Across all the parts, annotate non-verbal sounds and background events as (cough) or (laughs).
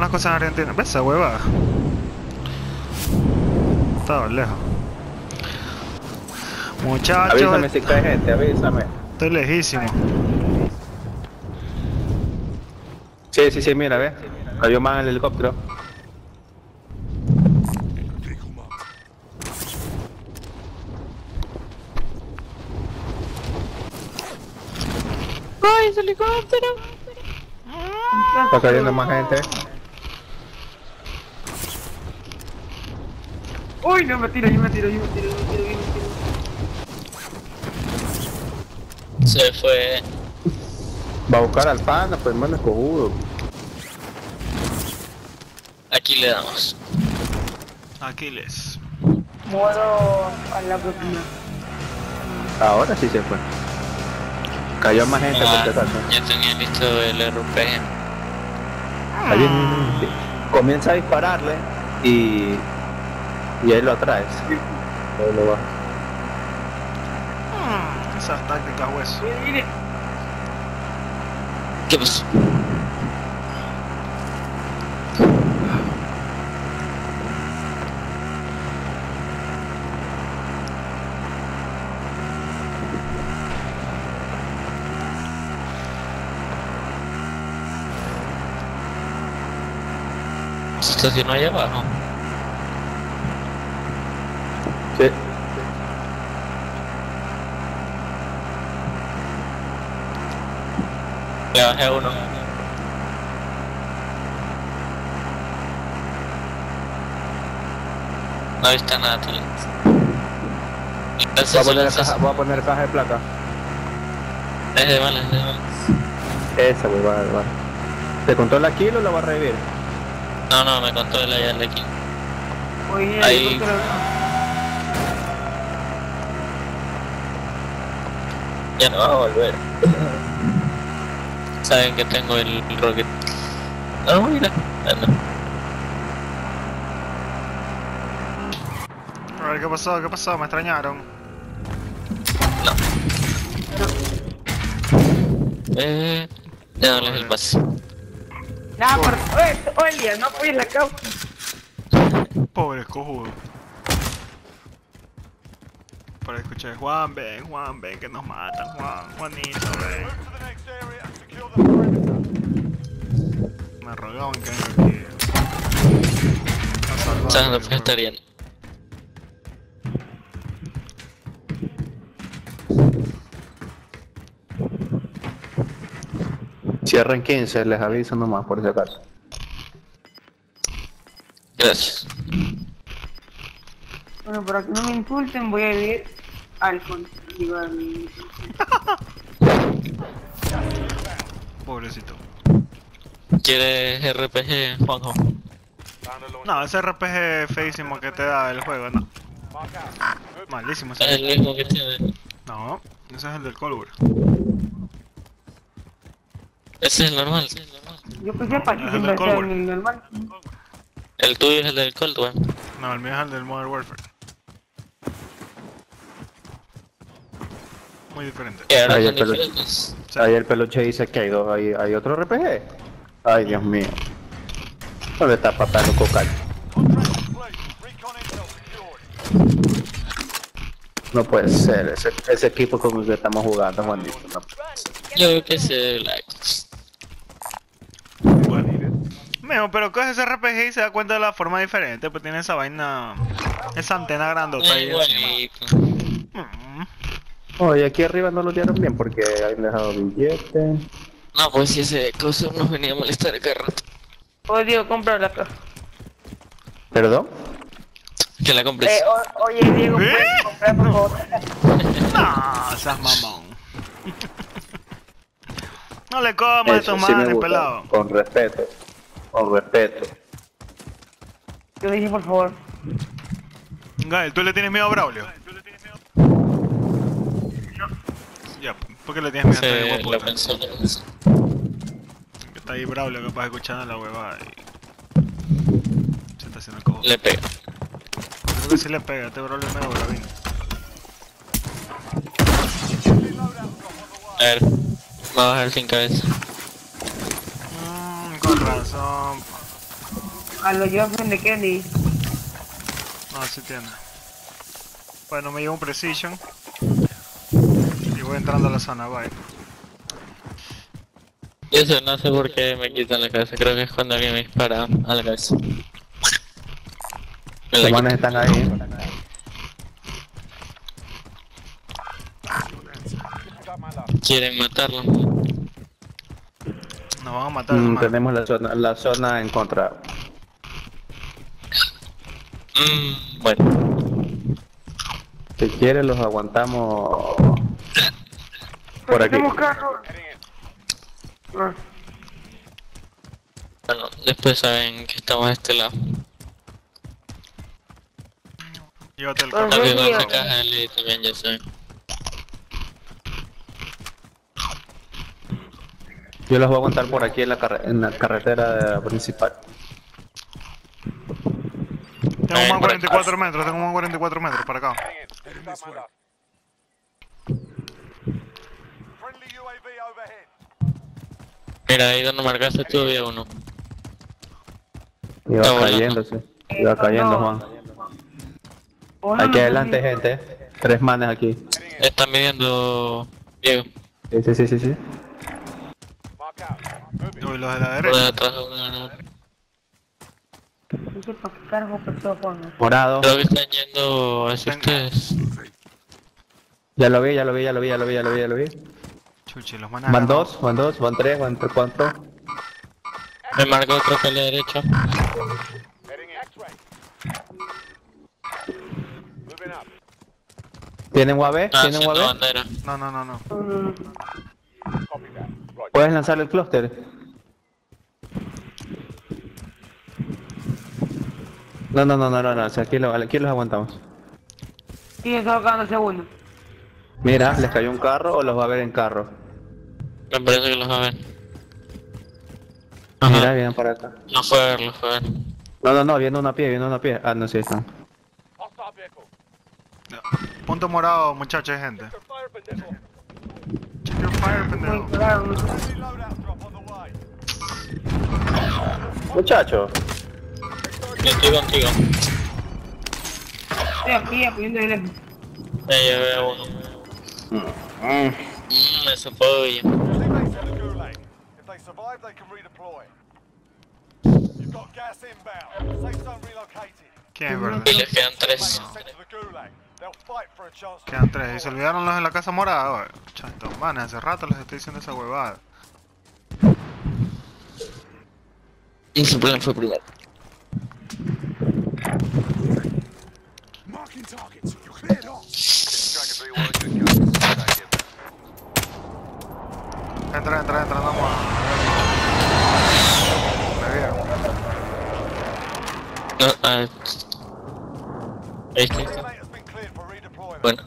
las cosas en Argentina. ¿Ves esa hueva? Estaba lejos. Muchachos, Avísame si cae gente, avísame. estoy lejísimo. Sí, sí, sí, mira, ve. Cayó más en el helicóptero. ¡Ay, ese helicóptero! Está cayendo más gente. ¡Uy, no me tiro, yo me tiro, yo me tiro, yo me tiro, yo me tiro! Se fue. Va a buscar al panda, pues hermano, es cojudo. Aquí le damos. Aquiles. Muero a la próxima. Ahora sí se fue. Cayó más gente, por Ah, acaso. ya tenía listo el RPG. Comienza a dispararle y. Y ahí lo atraes. Ahí lo va. Mm, esas tácticas, hueso. ¿Qué pasó? Se estacionó allá abajo. Sí. Le bajé a uno. No viste nada, tú. Voy a poner caja, voy a poner caja de placa. Es de balas, es de balas. Esa, güey, va, va. ¿Te contó la kilo o la va a revivir? No, no, me contó el de aquí. Oye, el Ahí. Ya no va a volver. (laughs) Saben que tengo el rocket. Ah, mira. Ah, no. A ver qué pasó, qué pasó, me extrañaron. No. Eh, ya no les el pase. Nada, por... Oye, oye, no apoyes la causa. Pobre cojudo. Para escuchar, Juan, ven, Juan, ven, que nos matan, Juan, Juanito, ven. Me rogaban que venga aquí. Cierren 15, les aviso nomás, por si acaso. Gracias. Bueno, para que no me insulten, voy a ir al con... Digo. (laughs) Pobrecito. ¿Quieres RPG, Juanjo? No, ese RPG feísimo que te da el juego, no. Malísimo Es ese. el mismo que tiene. No, ese es el del Cold War. Ese es el normal. ese es el normal. Yo para Cold War. el normal. El tuyo es el del Cold War. No, el mío es el del Modern Warfare. Muy diferente. Ahí el. Ahí peluche dice que hay dos, hay, hay otro RPG. Ay, Dios mío. ¿Dónde está papá no cocal? No puede ser, ese, ese equipo con el que estamos jugando, Juanito. No. Yo creo que es el Ajax. Meo, pero coge ese RPG y se da cuenta de la forma diferente, pues tiene esa vaina, esa antena grandota ahí encima. Mm. Oye, aquí arriba no lo dieron bien porque han dejado billetes. No, pues si ese cosa nos venía a molestar cada rato. Oye, Diego, compra la caja. ¿Perdón? Que la compres. Eh, o- oye, Diego, ¿Eh? puedes comprar, por favor. (laughs) No, seas mamón. no le comas a estos sí manes, pelado. Con respeto. Con respeto. Yo dije, por favor. Gael, ¿tú le tienes miedo a Braulio? Ya, ¿por qué le tienes miedo a lo puta? pensó, lo pensó. Que Está ahí Braulio capaz escuchando la huevada y... Se está haciendo el cojo. Le pega. Creo que sí le pega, este Braulio es medio bravino. A ver. Va a bajar sin cabeza. Mmm, con razón. a los Joffen de Kennedy. No, sí tiene. Bueno, me llevo un Precision. Voy entrando a la zona, bye. Y eso no sé por qué me quitan la cabeza, creo que es cuando alguien me dispara a la cabeza. Los la manes están ahí. Quieren matarlo. Nos van a matar, Mm, tenemos la zona, la zona en contra. Mm, bueno, Si quieren los aguantamos por aquí. Tenemos carro. Ah, bueno, después saben que estamos de este lado. Llévate el Ah, carro. También ya saben. Yo los voy a aguantar por aquí en la, carre- en la carretera principal. Tengo más por 44 metros, tengo más 44 metros para acá. Mira, ahí donde marcaste tú había uno. Iba volando. cayéndose. Iba cayendo, Juan. Aquí no adelante, gente. Tres manes aquí. Están midiendo Diego. Sí, sí, sí, sí. sí. Los de la derecha. No. Morado. Creo que están yendo hacia ustedes. Ya lo vi, ya lo vi, ya lo vi, ya lo vi, ya lo vi, ya lo vi. Chuchi, los manes. Van dos, van dos, van tres, van tres, cuatro. Me marcó otro que a la derecha. Heading X-ray. Moving up. ¿Tienen UAV? Ah, ¿Tienen UAV? bandera. No, no, no, no. ¿Puedes lanzar el clúster? No, no, no, no, no, no, o sea, aquí, lo- aquí los aguantamos. Sí, estaba acabando el segundo. Mira, ¿les cayó un carro o los va a ver en carro? Me parece que los va a ver. Mira, vienen para acá. Los fue a ver, los fue a ver. No, no, no, viene una pie, viene una pie. Ah, no, sí están. Punto morado, muchachos, hay gente. Check your fire, pendejo. Muchachos, Yo estoy contigo. Estoy aquí apoyando lejos. Ya a uno. Mmm, eso fue bien. They survive, they can redeploy. You've got gas inbound. Safe zone relocated. ¿Quién, verdad? Y les quedan tres. Quedan tres. Y se olvidaron los de la casa morada, oye. Chato, manes, hace rato les estoy diciendo esa huevada. Y su plan fue primero. Entra, entra, entra, vamos a... Me vieron. No, ah. Ahí está. For redeployment. Bueno.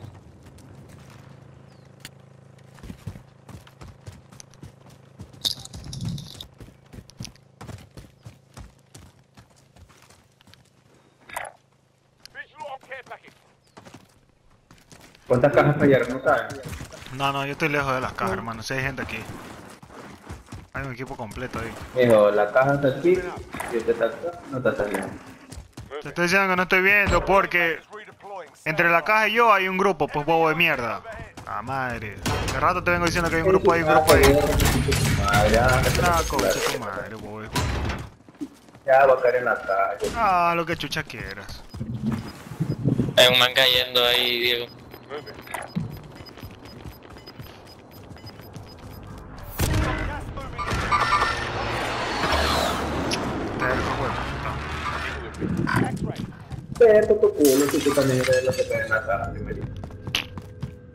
¿cuántas cajas fallaron? No saben. No, no, yo estoy lejos de las cajas, hermano. Si hay gente aquí. Hay un equipo completo ahí. Mijo, la caja está aquí y este está acá, no está saliendo. Te estoy diciendo que no estoy viendo porque entre la caja y yo hay un grupo, pues bobo de mierda. Ah, madre. De rato te vengo diciendo que hay un grupo ahí, un grupo ahí. Ah, ya, Ah, concha tu madre, bobo. ya va a caer en la calle. Ah, lo que chucha quieras. Hay un man cayendo ahí, Diego. Pero tu culo, si tú también eres lo que cae en la caja primero.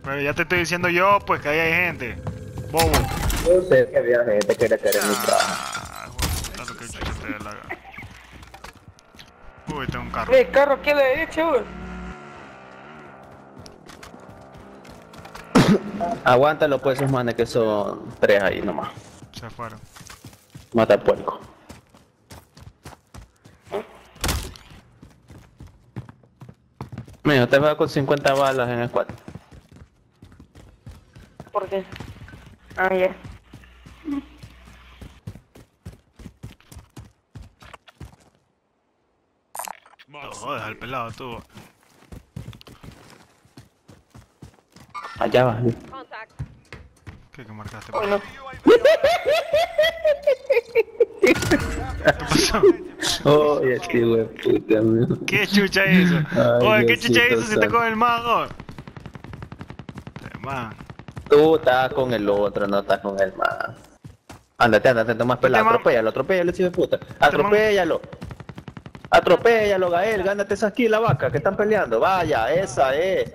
Pero ya te estoy diciendo yo, pues que ahí hay gente. Bobo. Yo sé que había gente que mi trabajo. Ah, que chucha te dé la gana. Uy, tengo un carro. El carro aquí a la derecha, güey. (coughs) Aguántalo pues esos manes que son tres ahí nomás. Se fueron. Mata al puerco. Mira, te va con 50 balas en el squad. ¿Por qué? Ah, ya. Joder, al pelado tú. Allá va. ¿Qué que marcaste? Bueno, ¿Qué pasó? Oye, este güey, puta, amigo. ¿Qué chucha hizo? Ay, Oye, ¿qué chucha hizo si santo. con el mago? Man. Tú estás con el otro, no estás con el más. Ándate, ándate, Tomás pelado. man. Atropéllalo, atropéllalo, hijo de puta. Atropéllalo. Atropéllalo, Gael. Gánate esa aquí, la vaca, que están peleando. Vaya, esa es.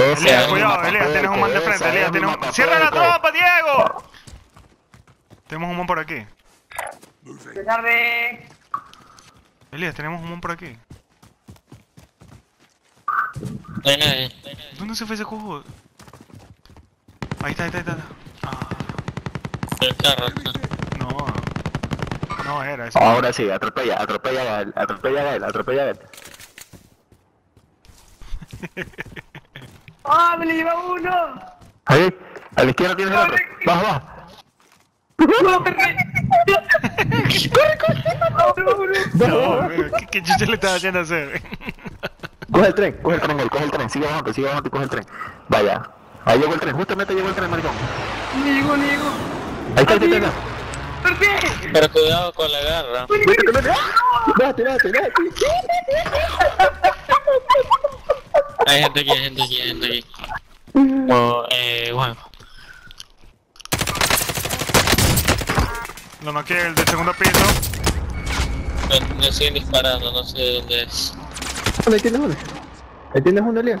Elías, cuidado, Elías, tienes un man de frente, Elías, tienes un... ¡Cierra la tropa, Diego! Tenemos un man por aquí. de tarde. Elías, tenemos un man por aquí. ¿Dónde se fue ese cojo? Ahí está, ahí está, ahí está. Ah, El carro está. no. No era ese. Ahora sí, atropella, atropella a Gael, atropella a Gael, atropella a Gael. (laughs) ¡Ah, me le lleva uno! Ahí, a la izquierda tienes el otro. Baja, baja. ¡No, corre! ¡Corre, corre! No, pero ¿qué, qué chucha le estaba haciendo hacer? Coge el tren, coge el tren, coge el tren. Sigue bajando, sigue bajando y coge el tren. Vaya. Ahí llegó el tren, justamente llegó el tren, maricón. Ni llegó, ni llegó. Ahí está. ¿Por qué? Pero cuidado con la garra. (laughs) Hay gente aquí, hay gente aquí, hay gente aquí. Oh, eh, bueno. Lo noqueé el del segundo piso. Me, me siguen disparando, no sé de dónde es. Ahí tienes uno. Ahí tienes uno, Elías.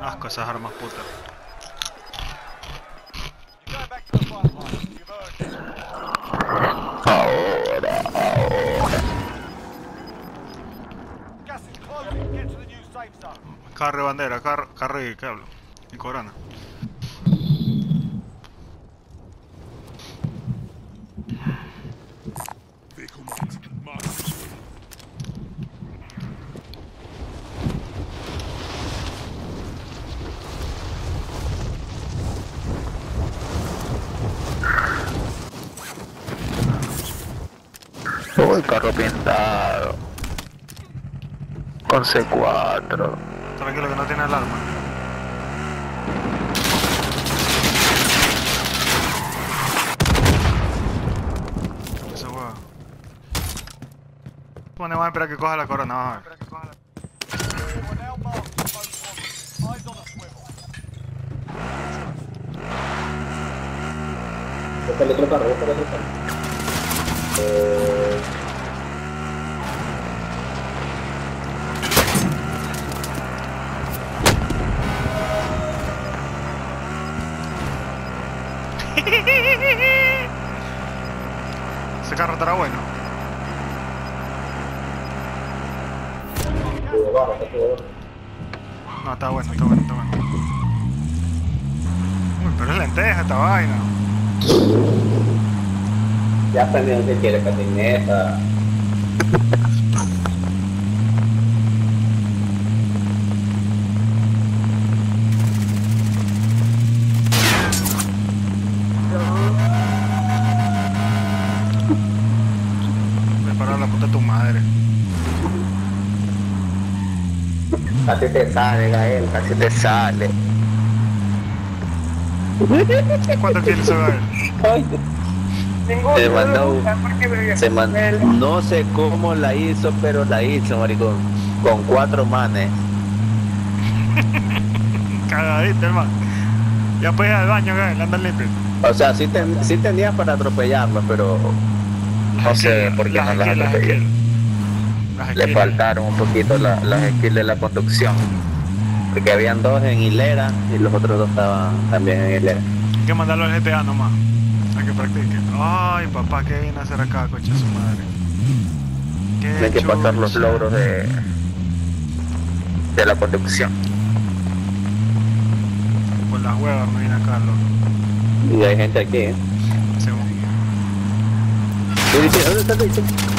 Asco esas armas putas. You're going back to the front line. You've earned it. Ahora, ahora. Gas is closing. Get to the new safe zone. Carro y bandera, carro, carro y cable. Y corona. Uy, carro pintado. Con C4. Tranquilo que no tiene alarma. Esa hueá. Pone, vamos a esperar que coja la corona, vamos a ver. We're now marked as most wanted. Eyes on a Ese carro estará bueno. No, está bueno, está bueno, está bueno. Uy, pero es lenteja esta vaina. Ya aprendieron que quiere patineta. Casi te sale, Gael, casi te sale. ¿Cuánto quieres saber? Tengo Se mandó- porque me- Se man- me- No sé cómo la hizo, pero la hizo, maricón. Con cuatro manes. (laughs) Cagadita, hermano. Ya puedes ir al baño, güey, anda limpio. O sea, sí, ten- sí tenías para atropellarlo, pero No sé por qué no las atropellé. Le faltaron un poquito la- las skills de la conducción. Porque habían dos en hilera y los otros dos estaban también en hilera. Hay que mandarlo al GTA nomás. A que practique. Ay, papá, ¿qué viene a hacer acá, coche su madre? Qué Tienen que pasar los logros de, de la conducción. Por las huevas me viene acá, loco. Y hay gente aquí, ¿eh? Según. ¿dónde está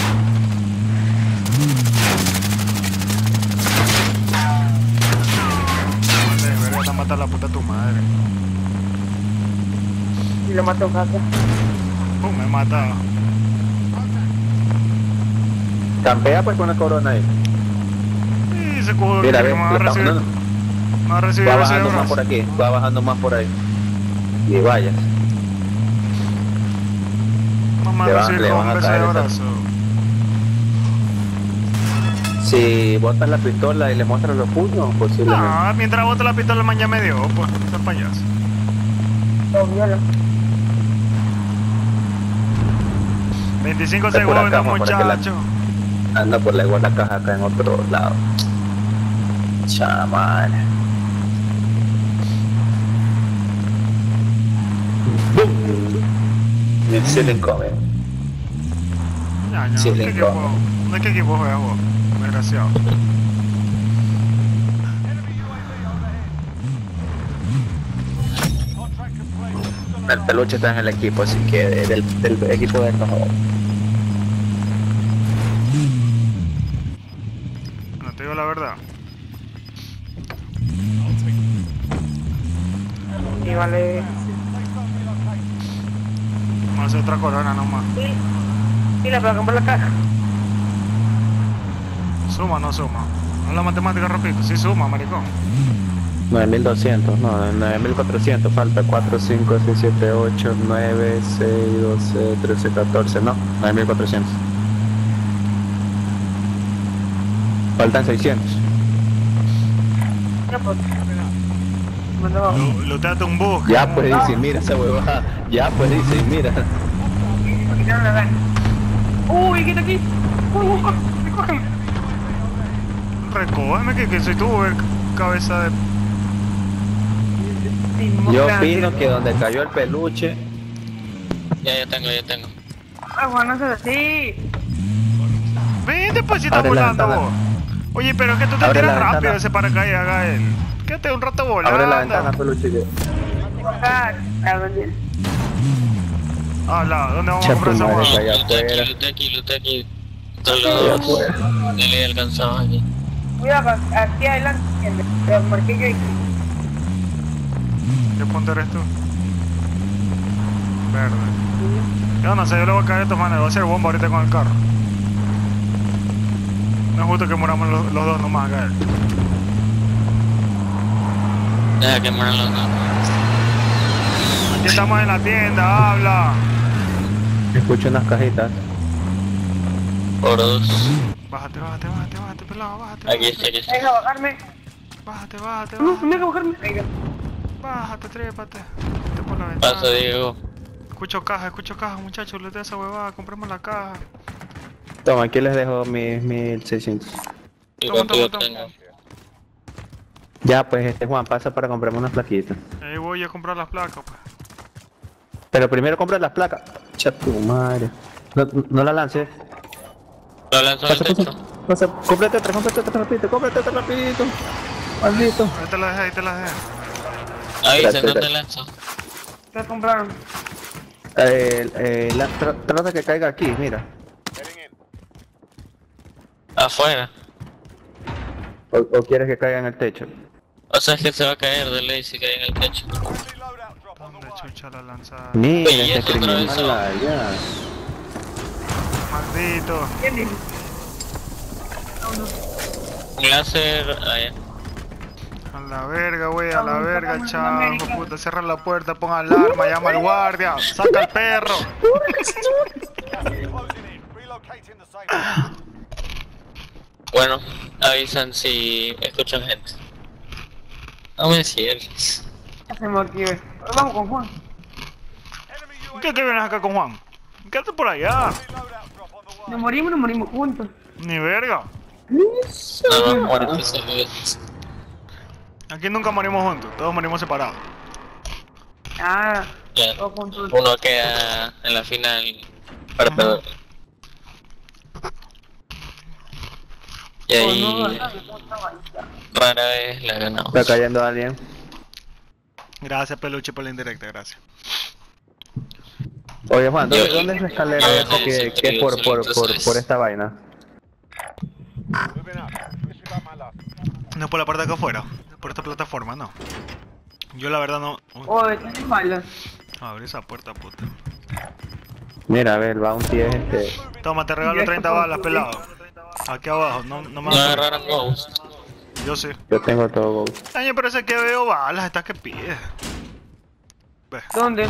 matar la puta tu madre. Y lo mató casa. Pum, me mata. Campea pues con la corona ahí. Y se cogió Mira, que ve, me va a lo está- recibir. no, no, Me va a recibir va ese bajando más por aquí, va bajando más por ahí. Y vayas. Mamá, Le van- recibir le con van un a caer esa-. Si botas la pistola y le muestras los puños, posiblemente. Ah, mientras bota la pistola, el man ya me dio, pues. Ese payaso. Lo viola. 25 Está por acá, segundos, muchacho. Anda por la igual la caja acá en otro lado. Chamar. ¡Bum! Se le. Ya, ya, Sí, ¿qué le equipo? encojo. ¿De qué equipo juegas vos? Desgraciado. El peluche está en el equipo, así que de- del, del equipo de no. No te digo la verdad. Y vale. Vamos a hacer otra corona nomás. Sí. Sí, la puedo comprar la caja. Suma, no suma. La matemática rápido. Sí suma, maricón. 9200, no, 9400, falta 4, 5, 6, 7, 8, 9, 6, 12, 13, 14, no, 9400. Faltan 600. Ya, pues. Mandó. Lu- Luteate un bus. Ya pues dice, mira esa huevada. Ya pues dice, mira. Uy, ¿qué está aquí? Uy, uy, cógeme. Recógeme que, que soy tú, ver cabeza de... Yo opino que donde cayó el peluche, Ya, ya tengo, ya tengo. Ah, Juan, no seas así. Vente pues si estás Abre volando vos. Oye, pero es que tú te Abre tiras rápido ventana. ese paracaídas, haga él. Quédate un rato volando. abre la ventana peluche que... Acá, a ver, Ah, la, ¿dónde vamos a comprar tu esa hueá? aquí, aquí, aquí. Aquí. Cuidado, aquí adelante. Lo marqué yo aquí. ¿Qué punto eres tú? Verde. Yo no sé, yo le voy a caer de esta manera, voy a hacer bomba ahorita con el carro. No es justo que muramos los, los dos nomás acá. Deja que mueran los dos. Aquí estamos en la tienda, habla. Escucho unas cajitas. Por dos. Bájate, bájate, bájate, bájate, pelado, bájate. Aquí está. Deja bajarme. Bájate, bájate, No, bájate. deja bajarme. Ahí va. Bájate, trépate. Vete por la ventana. Paso, Diego. Escucho caja, escucho caja, muchachos, le de esa huevada, compremos la caja. Toma, aquí les dejo mis 1600. Y Toma, cuánto yo toma, toma. tengo. Ya pues, este Juan pasa para comprarme unas plaquitas. Ahí voy a comprar las placas, pues. Pero primero compra las placas. Cha tu madre. No, no la lance. Lo lanzo al Pasa, pasa. techo. Pasa, cómprate otra, cómprate otra rapidito, cómprate otra rapidito. Maldito. Ahí te la dejé, ahí te la dejé. Ahí, se no te lanzo. ¿Qué compraron? Eh, eh, la, tra- trata que caiga aquí, mira. Afuera. O, o quieres que caiga en el techo. O sea, es que se va a caer de ley si cae en el techo. Este criminal allá. Maldito. Un láser. Allá. A la verga, wey, a la verga, chavo. Puta, cierra la puerta, pon alarma, llama al guardia, saca al perro. Bueno, avisan si escuchan gente. No me cierres. Se motive. Vamos con Juan. ¿Qué te vienes acá con Juan? Quédate por allá. Nos morimos, nos morimos juntos. Ni verga. No, salud. Aquí nunca morimos juntos, todos morimos separados. Ah. Uno queda en la final perdedor. Y Oh, ahí no, rara vez la ganamos. Está cayendo alguien. Gracias, peluche, por la indirecta, gracias. Oye Juan, ¿dónde, Yo- dónde es la escalera esa que, que es por, por, por, por esta vaina? No es por la parte de acá afuera, es por esta plataforma, no. Yo la verdad no... Uy, Oh, tiene balas. abre esa puerta, puta. Mira, a ver, el bounty es este. Toma, te regalo 30 balas, pelado. Aquí abajo, no, no me No agarraron Ghost. Yo sí. Yo tengo todo gold. Año, parece que veo balas, estas que pides. Ve, ¿Dónde?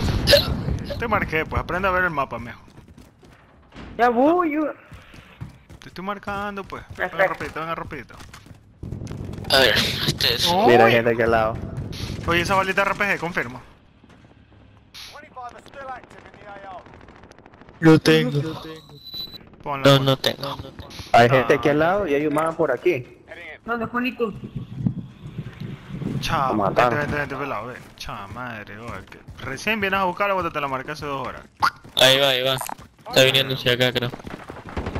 te marqué, pues aprende a ver el mapa, mijo. Ya voy, yo. Te estoy marcando, pues. Venga rapidito, venga rapidito. A ver, este es. Uy. Mira, hay gente aquí al lado. Oye, esa balita RPG, confirmo. 25 are still active in the AR. Lo tengo. Ponla. No, ponla. no tengo. Hay gente aquí al lado y hay un man por aquí. ¿Dónde, Juanito? Chao, Lo vente, vente, vente, pelado, ven. Chao, madre, oye, que Recién vienes a buscarla cuando te la marqué hace dos horas. Ahí va, ahí va. Está viniendo hacia acá, creo.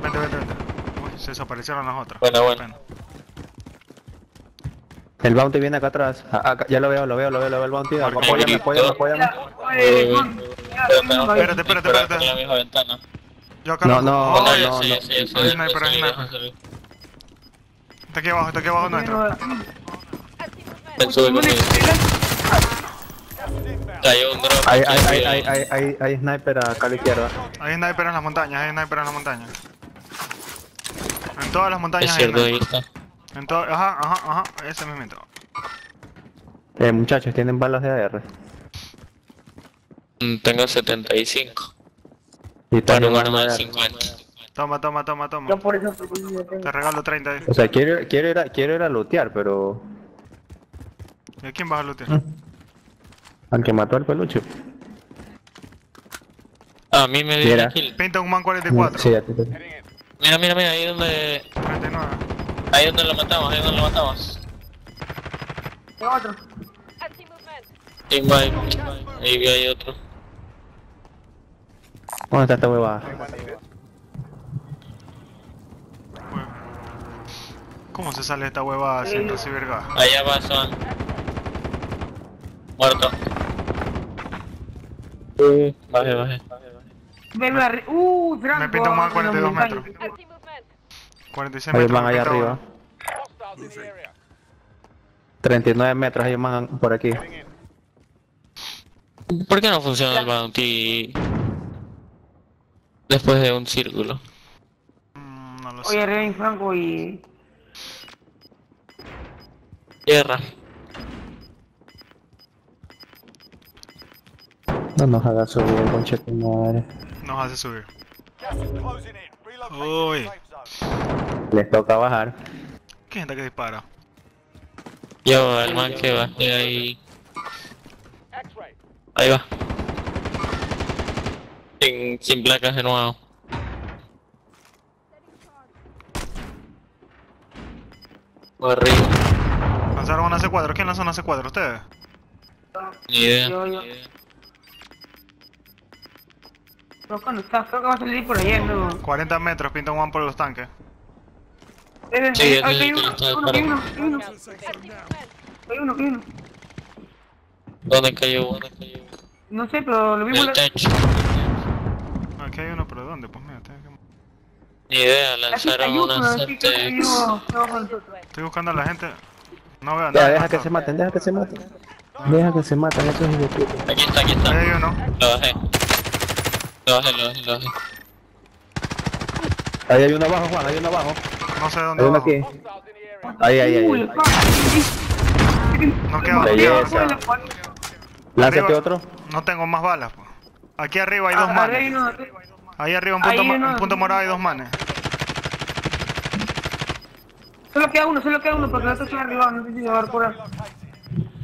Vente, vente, vente. Se desaparecieron las otras. Bueno, bueno. El bounty viene acá atrás. Ah, acá- ya lo veo, lo veo, lo veo, lo veo el bounty. Apóyame, apóyame, apóyame. Espérate, espérate, espérate. por la misma ventana. Yo acá No, no, Oye, no, sí, no. sí, sí, sniper, sí, sniper. Está aquí abajo, está aquí abajo nuestro. Sube conmigo. Cayó un drop. Hay, aquí hay, hay, arriba. hay, hay, hay, hay sniper acá a la izquierda. Hay sniper en las montañas, hay sniper en las montañas. Todas las montañas Es hay cierto, ahí está. En ajá, ajá, ajá, ese mismo. Eh, muchachos, tienen balas de AR. Mm, Tengo 75. Y Para un arma de AR. 50. Toma, toma, toma, toma. Yo por eso te regalo 30 ahí. O sea, quiero, quiero, ir a, quiero ir a lootear, pero... ¿Y a quién vas a lootear? Mm. Al que mató al peluche. A mí me dio. Pinta un man 44. Sí, a ti te-. Mira, mira, mira, ahí donde. 39. Ahí donde lo matamos, ahí donde lo matamos. Tengo otro. Vibe. Ahí vi hay otro. ¿Dónde está esta huevada? ¿Cómo se sale esta huevada sin recibir gas? Allá va Swan. Muerto. Baje, baje. Ven. Uh, Franco. Me pinta un la 42 montaña. metros. 46 Hay un metros. man allá me pinta arriba. uno. Hostiles in the area. 39 metros, hay un man por aquí. ¿Por qué no funciona el bounty después de un círculo? Mm, No lo sé. Oye, arriba hay Franco y. Tierra. No nos hagas subir, conche tu madre. Nos hace subir. Uy. Les toca bajar. ¿Qué gente que dispara? Yo, el man que bajé ahí. X-ray. Ahí va. Sin, sin placas de nuevo. Arriba. Lanzaron una C4. ¿Quién lanzó una C4? ¿Ustedes? Ni idea. Yo, yo. ni idea. Franco no está. Franco va a salir por allá, ¿no? 40 metros, pinta un man por los tanques. Eh, Sí, eh, ay, es hay que uno, hay uno, hay uno, hay uno. Hay uno, hay uno. ¿Dónde cayó uno? No sé, pero lo vimos. el techo. Aquí hay uno, pero ¿dónde? Pues mira, tengo que- Ni idea, lanzaron hay uno, una que CT. estoy buscando a la gente. No veo a Ya, nadie. deja que se maten, deja que se maten. Deja que se maten, hijos de puta. Aquí está, aquí está. Ahí hay uno. Lo bajé. Lo lo lo. Ahí hay uno abajo, Juan, hay uno abajo. No sé dónde. Hay uno aquí. Ahí, ahí, ahí. ahí. No queda, no. Lánzate otro. No tengo más balas, pues. Aquí arriba hay ah, dos manes. Ahí, arriba, en punto, morado hay dos manes. Solo queda uno, solo queda uno, porque el otro está arriba, no sé si se por a curar.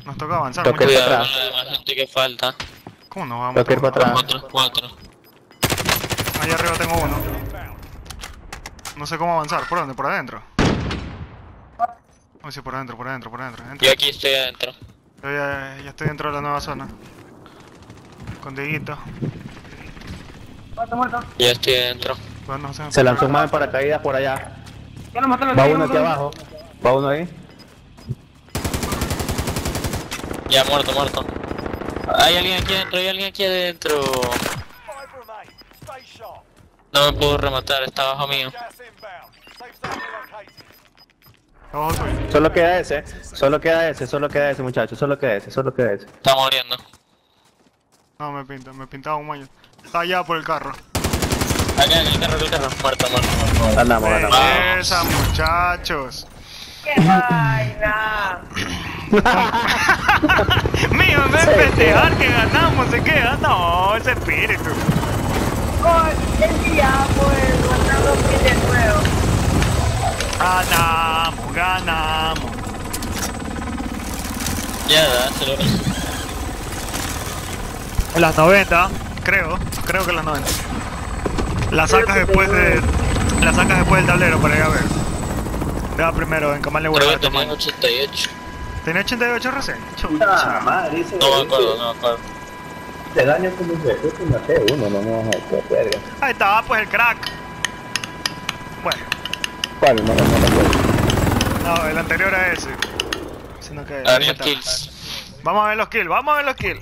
Nos toca avanzar. Toca atrás. Cuidado, ¿Cómo nos atrás. Allá arriba tengo uno. No sé cómo avanzar. ¿Por dónde? ¿Por adentro? Oh, sí, por adentro, por adentro, por adentro. Entra. Yo aquí estoy adentro. Yo ya, estoy dentro de la nueva zona. Con Dieguito. Muerto, muerto. Ya estoy adentro. Se, se lanzó más en paracaídas por allá. Va uno aquí abajo. Va uno ahí. Ya, muerto, muerto. Hay alguien aquí adentro, hay alguien aquí adentro. No me puedo rematar, está abajo mío. Solo queda ese. Solo queda ese, solo queda ese, muchachos. Solo queda ese, solo queda ese. Está muriendo. No, me pinta, me pintaba un moño. Está allá por el carro. Acá en el carro, el carro. Muerto, muerto, muerto. muerto. Ganamos, ganamos. Esa, muchachos. ¡Qué vaina! (laughs) Mío, en vez de festejar que ganamos, se queda. No, ese espíritu. ¡Oh, el día, pues! Fin de nuevo. Ganamos, ganamos. Ya, dáselo. (laughs) En las 90, creo, creo que en las 90. La sacas después de. La sacas después del tablero para ir a ver. Vea primero, en Camal le Creo vuelve tenía tomar. 88. ¿Tenía 88 recién? Ah, Chucha. madre, ese No me acuerdo, no me acuerdo. De daño como se fue que maté uno, no me vas a hacer verga. Ahí estaba, pues el crack. Bueno, ¿Cuál? No, no, no, no. no, el anterior a ese. Sino que. Había kills. Vamos a ver los kills, vamos a ver los kills.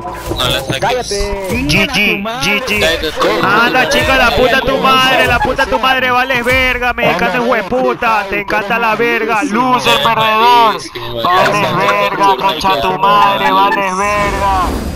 No saques. ¡Cállate! GG, GG. Anda chica, la puta tu madre, la puta tu madre vales verga, me encanta el hueputa, te encanta la verga, loser perdedor, vales verga, concha tu madre, vales verga.